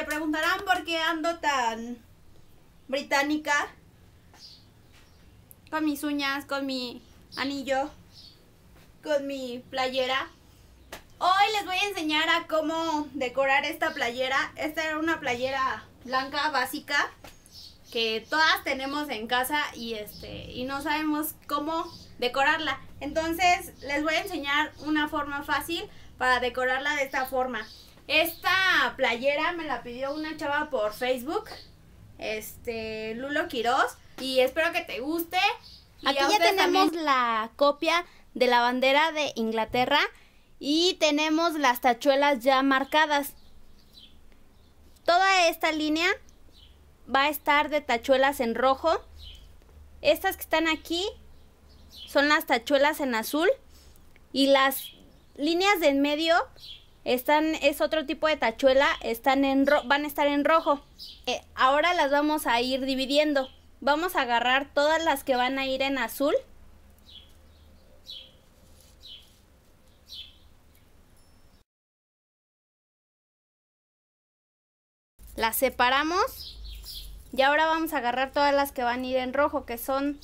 se preguntarán por qué ando tan británica, con mis uñas, con mi anillo, con mi playera. Hoy les voy a enseñar a cómo decorar esta playera. Esta era una playera blanca básica que todas tenemos en casa y este y no sabemos cómo decorarla. Entonces les voy a enseñar una forma fácil para decorarla de esta forma. Esta playera me la pidió una chava por Facebook, este Lulo Quiroz, y espero que te guste. Aquí ya tenemos la copia de la bandera de Inglaterra y tenemos las tachuelas ya marcadas. Toda esta línea va a estar de tachuelas en rojo. Estas que están aquí son las tachuelas en azul y las líneas de en medio están, es otro tipo de tachuela, están en van a estar en rojo. Eh, ahora las vamos a ir dividiendo. Vamos a agarrar todas las que van a ir en azul. Las separamos. Y ahora vamos a agarrar todas las que van a ir en rojo, que son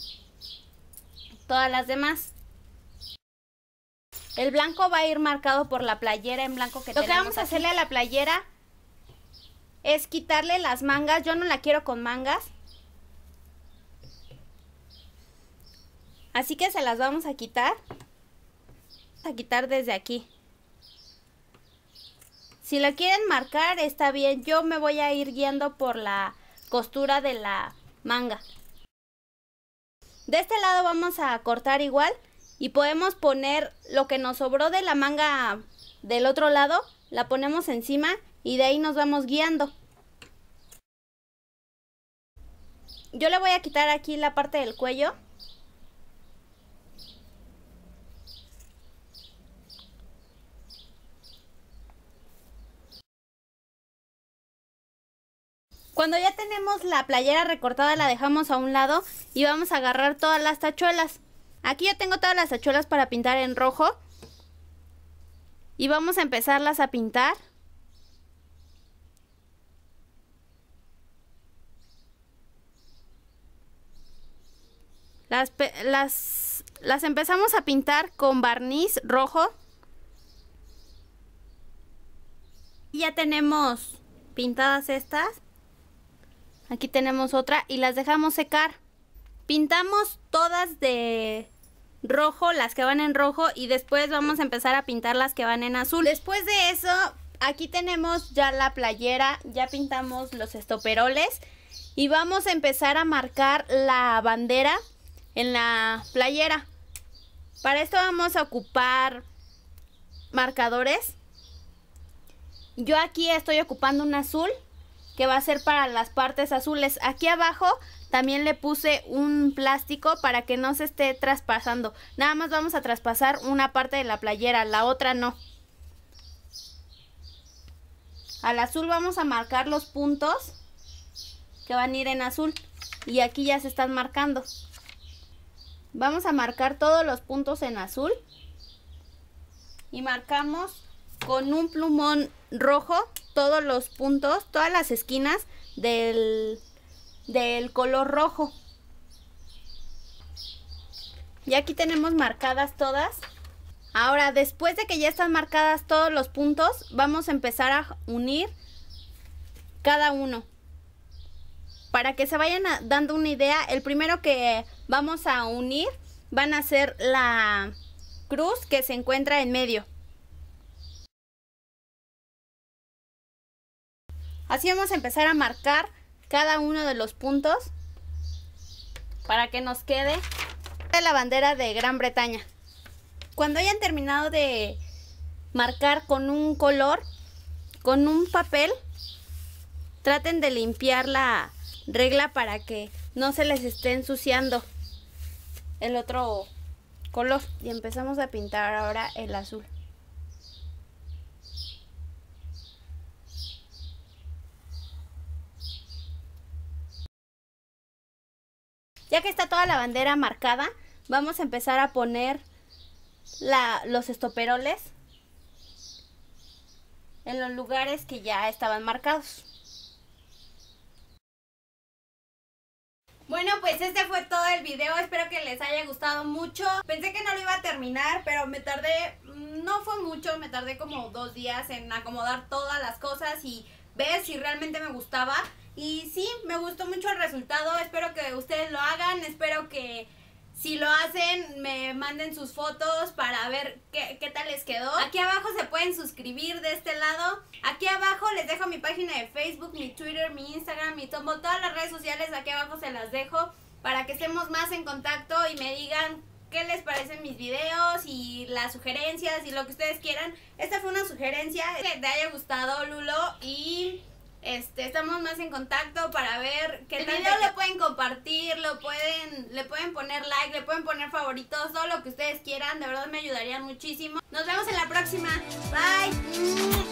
todas las demás. El blanco va a ir marcado por la playera en blanco que Lo que vamos a hacerle a la playera es quitarle las mangas. Yo no la quiero con mangas. Así que se las vamos a quitar. A quitar desde aquí. Si la quieren marcar está bien. Yo me voy a ir guiando por la costura de la manga. De este lado vamos a cortar igual y podemos poner lo que nos sobró de la manga del otro lado, la ponemos encima y de ahí nos vamos guiando. Yo le voy a quitar aquí la parte del cuello. Cuando ya tenemos la playera recortada la dejamos a un lado y vamos a agarrar todas las tachuelas. Aquí ya tengo todas las tachuelas para pintar en rojo. Y vamos a empezarlas a pintar. Las, las, las empezamos a pintar con barniz rojo. Y ya tenemos pintadas estas. Aquí tenemos otra y las dejamos secar. Pintamos todas de rojo, las que van en rojo y después vamos a empezar a pintar las que van en azul. Después de eso, aquí tenemos ya la playera, ya pintamos los estoperoles y vamos a empezar a marcar la bandera en la playera. Para esto vamos a ocupar marcadores. Yo aquí estoy ocupando un azul que va a ser para las partes azules. Aquí abajo también le puse un plástico para que no se esté traspasando. Nada más vamos a traspasar una parte de la playera, la otra no. Al azul vamos a marcar los puntos que van a ir en azul. Y aquí ya se están marcando. Vamos a marcar todos los puntos en azul. Y marcamos con un plumón rojo todos los puntos, todas las esquinas del del color rojo. Y aquí tenemos marcadas todas. Ahora, después de que ya están marcadas todos los puntos, vamos a empezar a unir cada uno. Para que se vayan dando una idea, el primero que vamos a unir van a ser la cruz que se encuentra en medio. Así vamos a empezar a marcar cada uno de los puntos para que nos quede la bandera de Gran Bretaña. Cuando hayan terminado de marcar con un color, con un papel, traten de limpiar la regla para que no se les esté ensuciando el otro color. Y empezamos a pintar ahora el azul. Ya que está toda la bandera marcada, vamos a empezar a poner los estoperoles en los lugares que ya estaban marcados. Bueno, pues este fue todo el video, espero que les haya gustado mucho. Pensé que no lo iba a terminar, pero me tardé, mm, no fue mucho, me tardé como dos días en acomodar todas las cosas y ver si realmente me gustaba. Y sí, me gustó mucho el resultado, espero que ustedes lo hagan, espero que si lo hacen, me manden sus fotos para ver qué, qué, tal les quedó. Aquí abajo se pueden suscribir de este lado. Aquí abajo les dejo mi página de Facebook, mi Twitter, mi Instagram, mi Tumblr, todas las redes sociales aquí abajo se las dejo para que estemos más en contacto y me digan qué les parecen mis videos y las sugerencias y lo que ustedes quieran. Esta fue una sugerencia que te haya gustado, Lulo, y este, estamos más en contacto para ver que el video lo pueden compartir, lo pueden, le pueden poner like, le pueden poner favoritos, todo lo que ustedes quieran, de verdad me ayudarían muchísimo. Nos vemos en la próxima. Bye.